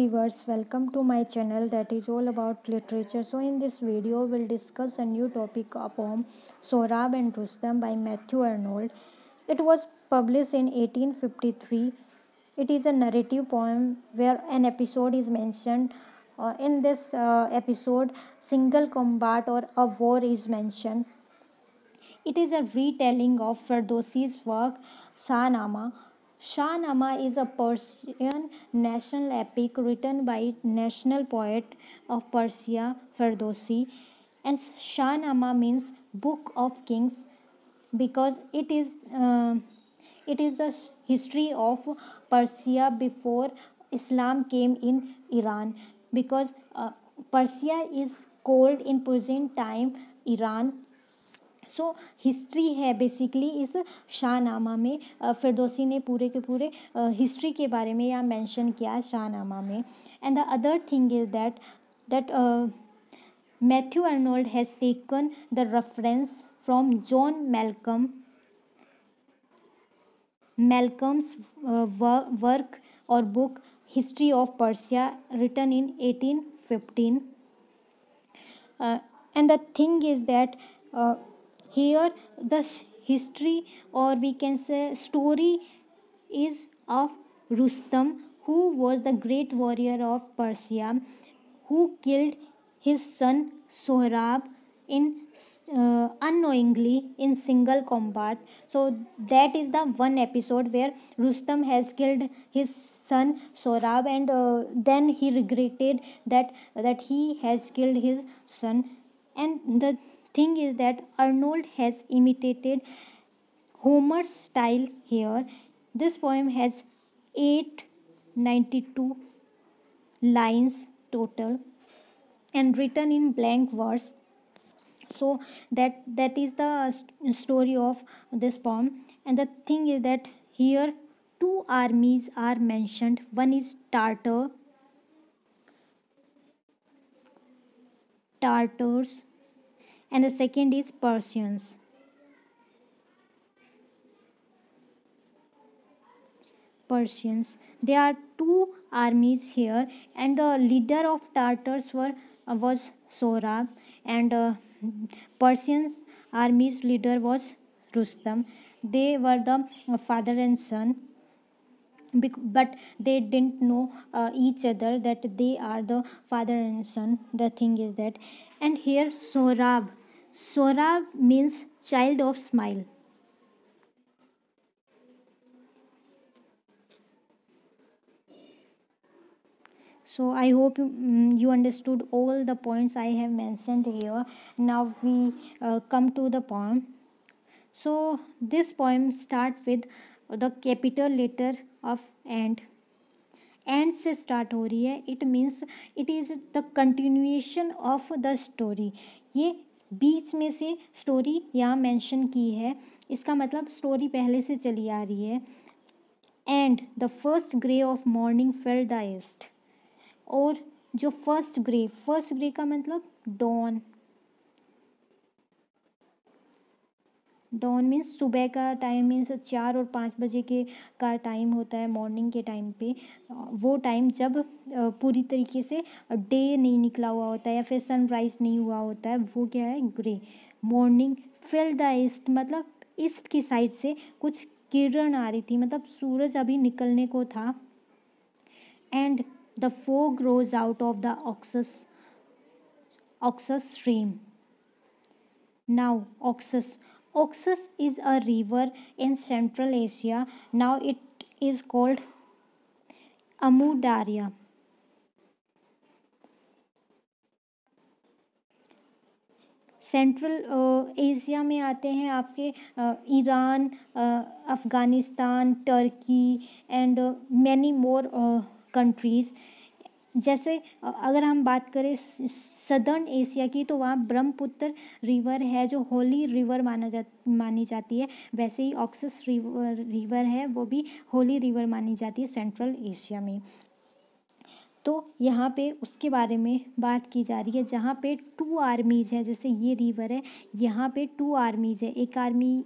viewers welcome to my channel that is all about literature. So in this video we'll discuss a new topic a poem Sohrab and Rustam by Matthew Arnold. It was published in 1853 it is a narrative poem where an episode is mentioned. Uh, in this uh, episode single combat or a war is mentioned. It is a retelling of Ferdowsi's work Shahnama Shahnama is a Persian national epic written by national poet of Persia Ferdowsi and Shahnama means book of kings because it is uh, it is the history of Persia before Islam came in Iran because uh, Persia is called in present time Iran so history है basically इस Shahnameh में। फिरदौसी ने पूरे के पूरे history के बारे में यहाँ मेंशन किया है शाहनामा में। And the other thing is that that Matthew Arnold has taken the reference from John Malcolm Malcolm's work और book history of Persia written in 1815 and the thing is that here the history or we can say story is of Rustam who was the great warrior of Persia who killed his son Sohrab in uh, unknowingly in single combat. So that is the one episode where Rustam has killed his son Sohrab and uh, then he regretted that that he has killed his son. And the thing is that Arnold has imitated Homer's style here. This poem has 892 lines total and written in blank verse. So that that is the st- story of this poem. And the thing is that here two armies are mentioned. One is tartar tartars and the second is Persians. Persians. There are two armies here, and the leader of Tartars were uh, was Sohrab, and uh, Persians army's leader was Rustam. They were the father and son, but they didn't know uh, each other that they are the father and son. The thing is that, and here Sohrab Sora means child of smile. So I hope um, you understood all the points I have mentioned here. Now we uh, come to the poem. So this poem start with the capital letter of and and से start हो रही है it means it is the continuation of the story ये बीच में से story यहाँ mention की है। इसका मतलब स्टोरी पहले से चली आ रही है। And the first grey of morning filled the east और जो फ़र्स्ट ग्रे फ़र्स्ट ग्रे का मतलब डॉन डॉन मीन्स सुबह का टाइम मीन्स चार और पाँच बजे के का टाइम होता है मॉर्निंग के टाइम पे। वो टाइम जब पूरी तरीके से डे नहीं निकला हुआ होता है या फिर सनराइज नहीं हुआ होता है, वो क्या है? Grey morning fill the east मतलब ईस्ट की साइड से कुछ किरण आ रही थी मतलब सूरज अभी निकलने को था। And the fog rose out of the Oxus Oxus stream now Oxus Oxus is a river in Central Asia. Now it is called Amu Darya. Central Asia में आते हैं आपके Iran Afghanistan Turkey and many more countries जैसे अगर हम बात करें southern Asia की तो वहाँ ब्रह्मपुत्र रिवर है, जो होली रिवर माना जा, मानी जाती है। वैसे ही ऑक्सस रिवर रिवर है, वो भी होली रिवर मानी जाती है सेंट्रल एशिया में। तो यहाँ पे उसके बारे में बात की जा रही है, जहाँ पे टू आर्मीज़ है, जैसे ये रिवर है, यहाँ पे टू आर्मीज़ है, एक आर्मी,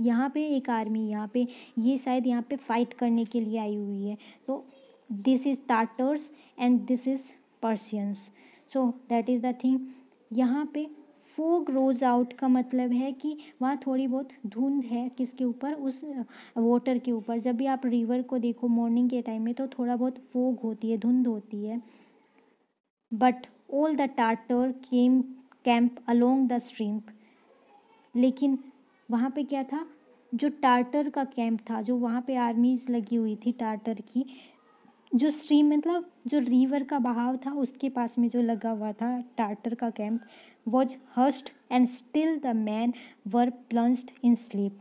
यहाँ पे एक आर्मी, यहाँ पे, ये शायद यहाँ पे फाइट करने के लिए आई हुई है। तो this is Tatars and this is Persians so that is the thing यहाँ पे फोग रोज आउट का मतलब है कि वहाँ थोड़ी बहुत धुंध है किसके ऊपर? उस वाटर के ऊपर। जब भी आप रिवर को देखो मॉर्निंग के टाइम में तो थोड़ा बहुत फोग होती है, धुंध होती है। But all the Tatar came camp along the stream लेकिन वहाँ पे क्या था? जो टार्टर का कैंप था, जो वहाँ पे आर्मीज लगी हुई थी टार्टर की जो स्ट्रीम मतलब जो रिवर का बहाव था, उसके पास में जो लगा हुआ था टार्टर का camp was hushed and still the men were plunged in sleep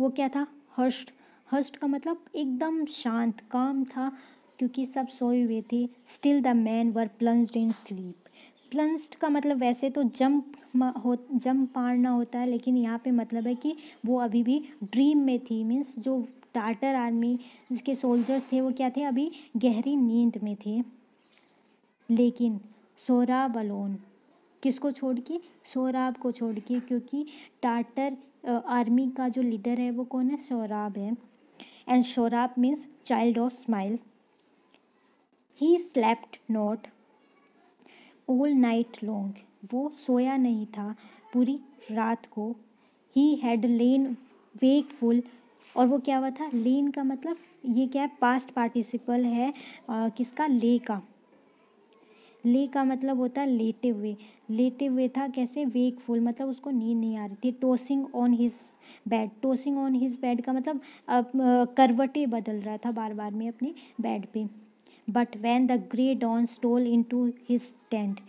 वो क्या था? हर्स्ट हर्स्ट का मतलब एकदम शांत काम था, क्योंकि सब सोए हुए थे still the men were plunged in sleep plunged का मतलब वैसे तो जंप हो जंप मारना होता है, लेकिन यहाँ पे मतलब है कि वो अभी भी ड्रीम में थी। मीन्स जो टाटर आर्मी जिसके सोल्जर्स थे, वो क्या थे? अभी गहरी नींद में थे। लेकिन सोराब अलोन किसको छोड़ के? सोराब को छोड़ के, क्योंकि टाटर आर्मी का जो लीडर है, वो कौन है? सोराब है। And Sohrab means child of smile he slept not all night long वो सोया नहीं था। पूरी रात को ही हैड लेन वेकफुल और वो क्या हुआ था? लेन का मतलब ये क्या है? पास्ट पार्टिसिपल है आ, किसका? ले का। ले का मतलब होता है लेटे हुए। लेटे हुए था कैसे? वेकफुल मतलब उसको नींद नहीं आ रही थी। Tossing on his bed tossing on his bed का मतलब करवटें बदल रहा था बार बार में अपने बेड पे। But when the grey dawn stole into his tent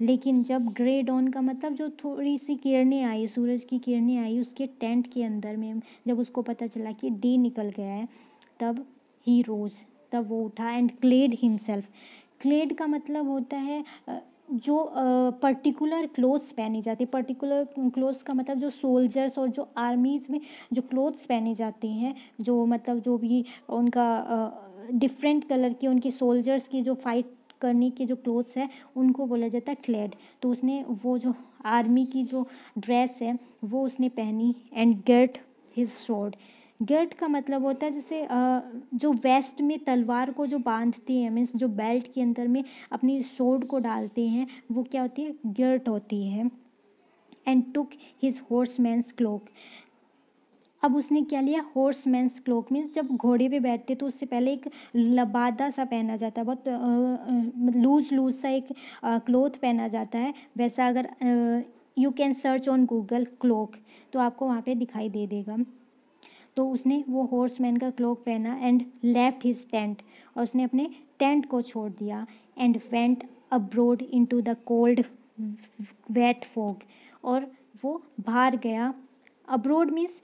लेकिन जब ग्रे डॉन का मतलब जो थोड़ी सी किरणें आई, सूरज की किरणें आई उसके टेंट के अंदर में, जब उसको पता चला कि डे निकल गया है, तब ही रोज तब वो उठा एंड क्लेड हिमसेल्फ क्लेड का मतलब होता है जो पर्टिकुलर क्लोथ्स पहनी जाती है। पर्टिकुलर क्लोथ्स का मतलब जो सोल्जर्स और जो आर्मीज़ में जो क्लोथ्स पहने जाते हैं, जो मतलब जो भी उनका डिफरेंट कलर के, उनके सोल्जर्स की जो फाइट करने के जो क्लोथ्स है, उनको बोला जाता है क्लेड तो उसने वो जो आर्मी की जो ड्रेस है, वो उसने पहनी एंड गेट हिज शोर्ड गर्ट का मतलब होता है जैसे जो वेस्ट में तलवार को जो बांधते हैं मीन्स जो बेल्ट के अंदर में अपनी सोड को डालते हैं, वो क्या होती है? गर्ट होती है and took his horseman's cloak अब उसने क्या लिया? हॉर्स मैंस क्लोक मीन्स जब घोड़े पे बैठते तो उससे पहले एक लबादा सा पहना जाता है। बहुत लूज लूज सा एक क्लोथ पहना जाता है। वैसा अगर you can search on Google cloak तो आपको वहाँ पे दिखाई दे देगा। तो उसने वो हॉर्स मैन का क्लोक पहना एंड लेफ़्ट हिज टेंट और उसने अपने टेंट को छोड़ दिया and went abroad into the cold wet fog और वो बाहर गया। अब्रोड मीन्स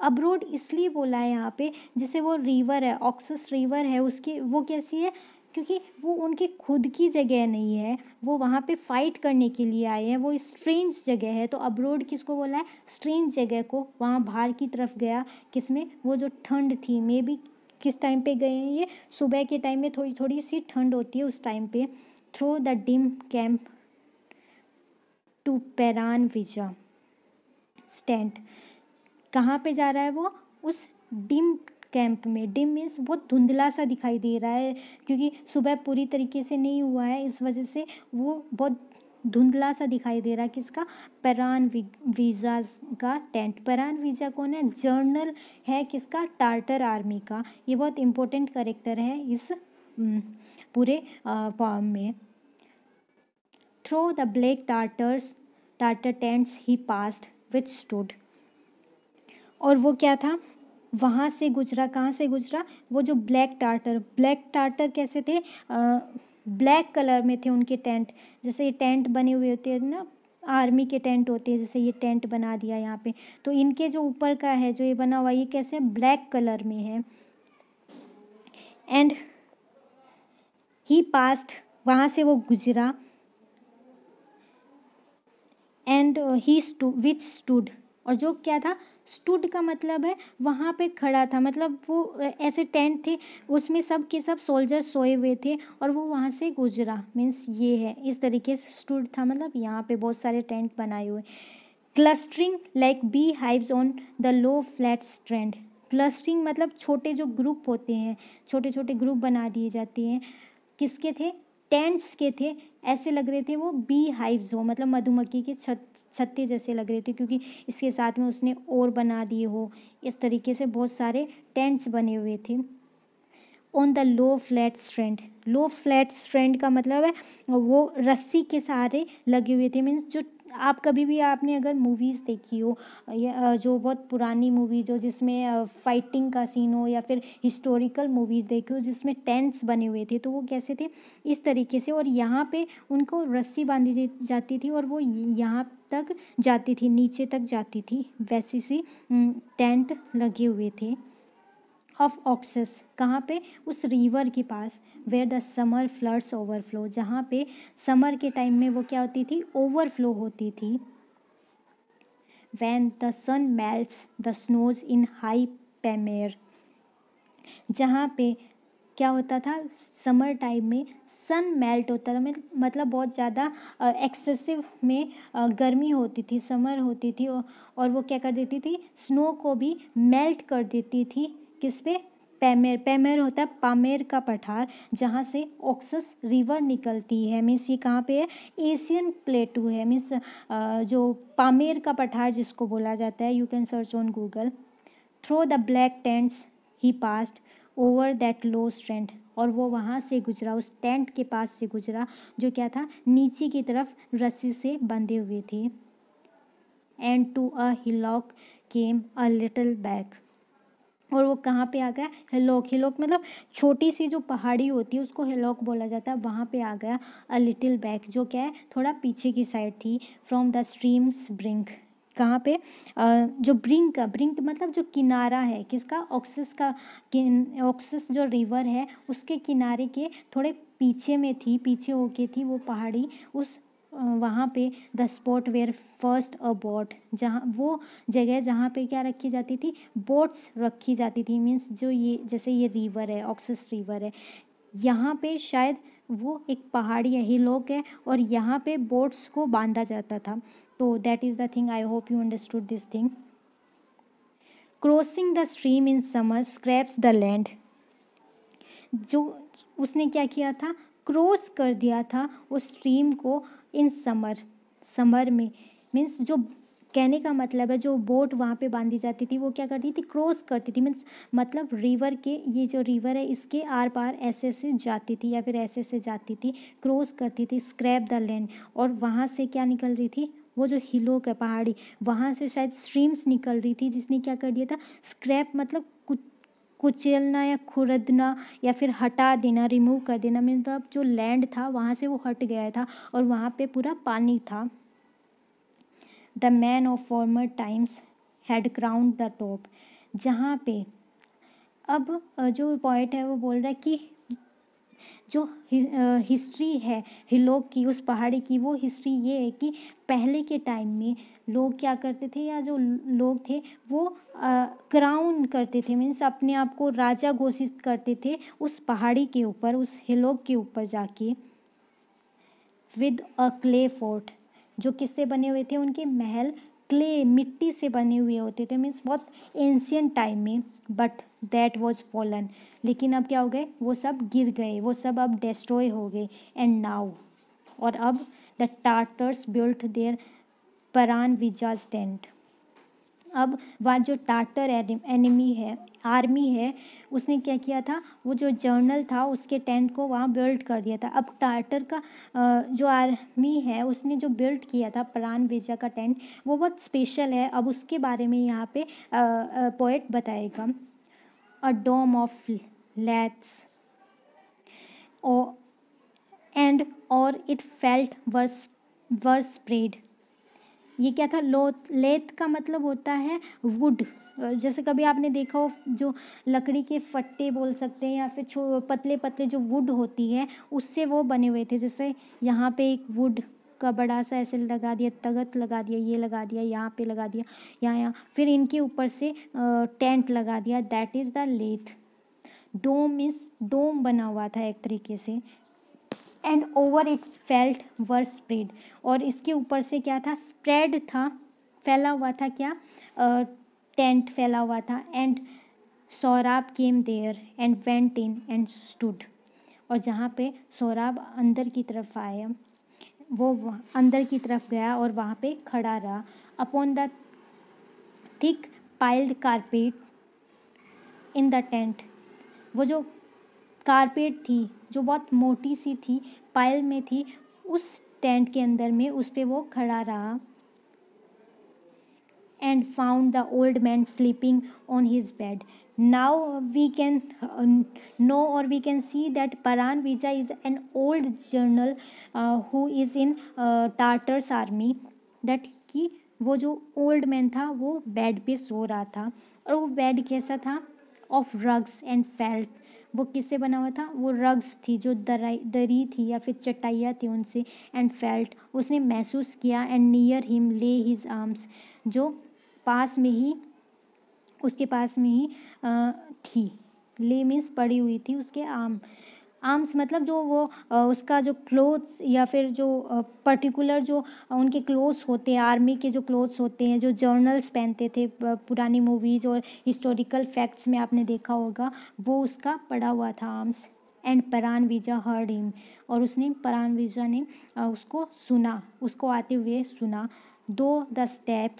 अब्रोड इसलिए बोला है यहाँ पे, जैसे वो रिवर है ऑक्सस रिवर है, उसकी, वो कैसी है? क्योंकि वो उनकी खुद की जगह नहीं है, वो वहाँ पे फाइट करने के लिए आए हैं, वो स्ट्रेंज जगह है तो अब्रोड किसको बोला है? स्ट्रेंज जगह को, वहाँ बाहर की तरफ़ गया, किसमें? वो जो ठंड थी मे भी किस टाइम पे गए हैं ये? सुबह के टाइम में थोड़ी थोड़ी सी ठंड होती है उस टाइम पे। Through the dim camp to Peran Wisa's tent. कहाँ पे जा रहा है वो? उस डिम कैंप में। डिम मीन्स बहुत धुंधला सा दिखाई दे रहा है, क्योंकि सुबह पूरी तरीके से नहीं हुआ है। इस वजह से वो बहुत धुंधला सा दिखाई दे रहा है किसका? परान वीज़ा का टेंट। परान वीज़ा कौन है? जर्नल है किसका? टार्टर आर्मी का। ये बहुत इम्पोर्टेंट करेक्टर है इस पूरे पॉम में। Through the black Tartars, Tartar tents he passed. Which stood और वो क्या था? वहाँ से गुजरा, कहाँ से गुजरा? वो जो ब्लैक टार्टर ब्लैक टार्टर कैसे थे? ब्लैक कलर में थे उनके टेंट। जैसे ये टेंट बने हुए होते हैं ना, आर्मी के टेंट होते हैं, जैसे ये टेंट बना दिया यहाँ पे। तो इनके जो ऊपर का है, जो ये बना हुआ ये कैसे ब्लैक कलर में है। एंड ही पास्ट वहाँ से वो गुजरा। एंड ही स्टू विच स्टूड और जो क्या था? स्टूड का मतलब है, वहाँ पे खड़ा था। मतलब वो ऐसे टेंट थे, उसमें सब के सब सोल्जर्स सोए हुए थे और वो वहाँ से गुजरा। मीन्स ये है, इस तरीके से स्टूड था। मतलब यहाँ पे बहुत सारे टेंट बनाए हुए। Clustering like beehives on the low flat strand clustering मतलब छोटे जो ग्रुप होते हैं छोटे छोटे ग्रुप बना दिए जाते हैं। किसके थे? टेंट्स के थे। ऐसे लग रहे थे वो बी हाइव्स हो मतलब मधुमक्खी के छत, छत्ते जैसे लग रहे थे, क्योंकि इसके साथ में उसने और बना दिए हो। इस तरीके से बहुत सारे टेंट्स बने हुए थे। On the low flat strand low flat strand का मतलब है वो रस्सी के सहारे लगे हुए थे मीन्स जो आप कभी भी आपने अगर मूवीज़ देखी हो, या जो बहुत पुरानी मूवी जो जिसमें फाइटिंग का सीन हो, या फिर हिस्टोरिकल मूवीज़ देखी हो, जिसमें टेंट्स बने हुए थे तो वो कैसे थे? इस तरीके से, और यहाँ पे उनको रस्सी बांधी जाती थी, और वो यहाँ तक जाती थी, नीचे तक जाती थी, वैसे सी टेंट लगे हुए थे। ऑफ़ ऑक्सेस कहाँ पे? उस रिवर के पास where the summer floods overflow जहाँ पे समर के टाइम में वो क्या होती थी? ओवरफ्लो होती थी। When the sun melts the snows in high Pamere जहाँ पे क्या होता था? समर टाइम में सन मेल्ट होता था मतलब बहुत ज़्यादा एक्सेसिव में गर्मी होती थी समर होती थी और वो क्या कर देती थी? स्नो को भी मेल्ट कर देती थी। किस पे? पैमेर। पैमेर होता है पामेर का पठार, जहाँ से ऑक्सस रिवर निकलती है। मीन्स ये कहाँ पे है? एशियन प्लेटू है। मीन्स जो पामेर का पठार जिसको बोला जाता है you can search on Google through the black tents he passed over that low strand और वो वहाँ से गुजरा, उस टेंट के पास से गुजरा, जो क्या था? नीचे की तरफ़ रस्सी से बंधे हुए थे। And to a hillock came a little back और वो कहाँ पे आ गया? हिलोक। हिलोक मतलब छोटी सी जो पहाड़ी होती है, उसको हिलोक बोला जाता है। वहाँ पे आ गया अ लिटिल बैक जो क्या है, थोड़ा पीछे की साइड थी फ्रॉम द स्ट्रीम्स ब्रिंक कहाँ पे? जो ब्रिंक का ब्रिंक मतलब जो किनारा है, किसका? ऑक्सिस का ऑक्सिस जो रिवर है, उसके किनारे के थोड़े पीछे में थी, पीछे होके थी वो पहाड़ी, उस वहाँ पे the spot where first a boat जहाँ, वो जगह जहाँ पे क्या रखी जाती थी? बोट्स रखी जाती थी मीन्स जो ये, जैसे ये रिवर है ऑक्सिस रिवर है। यहाँ पे शायद वो एक पहाड़ी है हिलोक है और यहाँ पे बोट्स को बांधा जाता था। तो that is the thing I hope you understood this thing crossing the stream in summer scraps the land जो, उसने क्या किया था? क्रॉस कर दिया था उस स्ट्रीम को इन समर समर में। मीन्स जो कहने का मतलब है, जो बोट वहाँ पे बांधी जाती थी, वो क्या करती थी? क्रॉस करती थी। मीन्स मतलब रिवर के, ये जो रिवर है, इसके आर पार ऐसे से जाती थी या फिर ऐसे से जाती थी। क्रॉस करती थी स्क्रैप द लैंड और वहाँ से क्या निकल रही थी? वो जो हिलो का पहाड़ी, वहाँ से शायद स्ट्रीम्स निकल रही थी, जिसने क्या कर दिया था? स्क्रैप मतलब कुचलना या खुरदना या फिर हटा देना रिमूव कर देना। मतलब जो लैंड था, वहाँ से वो हट गया था और वहाँ पे पूरा पानी था। The man of former times had crowned the top जहाँ पे अब जो पॉइंट है वो बोल रहा है कि जो हिस्ट्री है हिलोक की, उस पहाड़ी की, वो हिस्ट्री ये है कि पहले के टाइम में लोग क्या करते थे या जो लोग थे, वो क्राउन करते थे मीन्स अपने आप को राजा घोषित करते थे उस पहाड़ी के ऊपर, उस हिलोक के ऊपर जाके। विद अ क्ले फोर्ट जो किससे बने हुए थे? उनके महल क्ले मिट्टी से बने हुए होते थे मीन्स बहुत एंशियंट टाइम में बट दैट वॉज़ फॉलन लेकिन अब क्या हो गए? वो सब गिर गए, वो सब अब डिस्ट्रॉय हो गए. एंड नाउ और अब द टार्टर्स बिल्ट देयर परान विजाज टेंट अब वह जो टाटर एनिमी है आर्मी है, उसने क्या किया था? वो जो जर्नल था, उसके टेंट को वहाँ बिल्ड कर दिया था. अब टाटर का जो आर्मी है, उसने जो बिल्ड किया था प्राण विजय का टेंट वो बहुत स्पेशल है. अब उसके बारे में यहाँ पे पोइट बताएगा. A dome of laths and और it felt was was spread ये क्या था? लो लेथ का मतलब होता है वुड जैसे कभी आपने देखा हो, जो लकड़ी के फट्टे बोल सकते हैं, या फिर पतले पतले जो वुड होती है, उससे वो बने हुए थे। जैसे यहाँ पे एक वुड का बड़ा सा ऐसे लगा दिया तगत लगा दिया ये लगा दिया यहाँ पे लगा दिया यहाँ यहाँ। फिर इनके ऊपर से टेंट लगा दिया। That is the lath dome is dome बना हुआ था एक तरीके से। And over it felt was spread और इसके ऊपर से क्या था? स्प्रेड था। फैला हुआ था क्या? टेंट uh, फैला हुआ था। And Sohrab came there and went in and stood और जहाँ पे सौराब अंदर की तरफ़ आया वो अंदर की तरफ़ गया और वहाँ पे खड़ा रहा। Upon the thick piled carpet in the tent. वो जो कारपेट थी, जो बहुत मोटी सी थी पायल में थी, उस टेंट के अंदर में उस पर वो खड़ा रहा and found the old man sleeping on his bed now we can uh, know or we can see that paran vija is an old journal uh, who is in uh, tartars army. That कि वो जो old man था वो bed पे सो रहा था। और वो बेड कैसा था? ऑफ़ रग्स एंड फेल्ट वो किससे बना हुआ था? वो रग्स थी जो दराई दरी थी या फिर चटाइयाँ थी उनसे। एंड फेल्ट उसने महसूस किया and near him lay his arms जो पास में ही उसके पास में ही थी। ले मीन्स पड़ी हुई थी उसके आम। आर्म्स मतलब जो वो उसका जो क्लोथ्स या फिर जो पर्टिकुलर जो उनके क्लोथ्स होते हैं, आर्मी के जो क्लोथ्स होते हैं, जो जर्नल्स पहनते थे पुरानी मूवीज़ और हिस्टोरिकल फैक्ट्स में आपने देखा होगा, वो उसका पड़ा हुआ था arms and Peran Wisa heard him. और उसने परान वीज़ा ने उसको सुना, उसको आते हुए सुना। दो, द स्टेप।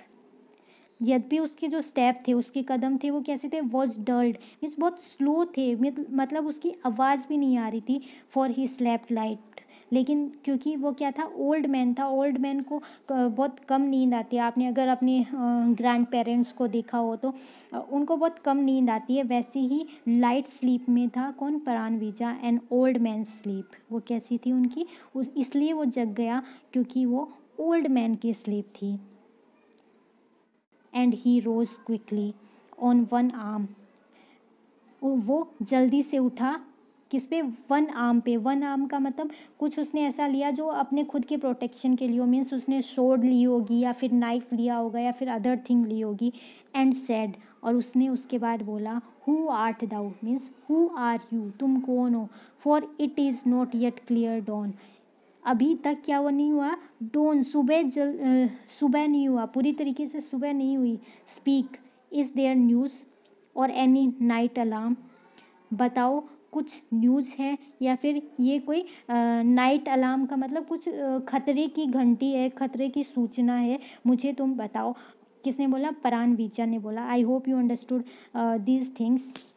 यद्यपि उसके जो स्टेप थे, उसके कदम थे, वो कैसे थे? वॉज़ डल्ड मीन्स बहुत स्लो थे। मतलब उसकी आवाज़ भी नहीं आ रही थी फॉर ही स्लेप्ट लाइट लेकिन क्योंकि वो क्या था? ओल्ड मैन था। ओल्ड मैन को बहुत कम नींद आती है। आपने अगर अपने ग्रैंड पेरेंट्स को देखा हो तो उनको बहुत कम नींद आती है। वैसे ही लाइट स्लीप में था कौन? Peran Wisa and old man sleep वो कैसी थी उनकी? उस, इसलिए वो जग गया क्योंकि वो ओल्ड मैन की स्लीप थी। And he rose quickly on one arm वो जल्दी से उठा। किस पे? वन आर्म पे। वन आर्म का मतलब कुछ उसने ऐसा लिया जो अपने खुद के प्रोटेक्शन के लिए हो। मीन्स उसने शोड ली होगी या फिर नाइफ लिया होगा या फिर अदर थिंग ली होगी एंड सेड। और उसने उसके बाद बोला, who art thou? Means who are you? तुम कौन हो? For it is not yet clear dawn अभी तक क्या वो नहीं हुआ? डोन सुबह जल सुबह नहीं हुआ। पूरी तरीके से सुबह नहीं हुई। स्पीक इज़ देयर न्यूज़ और एनी नाइट अलार्म बताओ, कुछ न्यूज़ है या फिर ये कोई नाइट अलार्म का मतलब कुछ खतरे की घंटी है, खतरे की सूचना है? मुझे तुम बताओ। किसने बोला? परान बीचा ने बोला। I hope you understood these things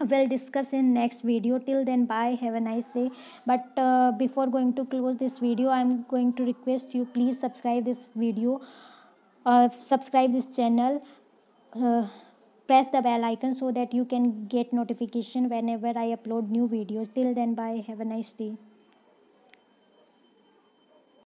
we'll discuss in next video. Till then bye. Have a nice day. But uh, before going to close this video i'm going to request you please subscribe this video uh, subscribe this channel uh, press the bell icon so that you can get notification whenever i upload new videos. Till then bye. Have a nice day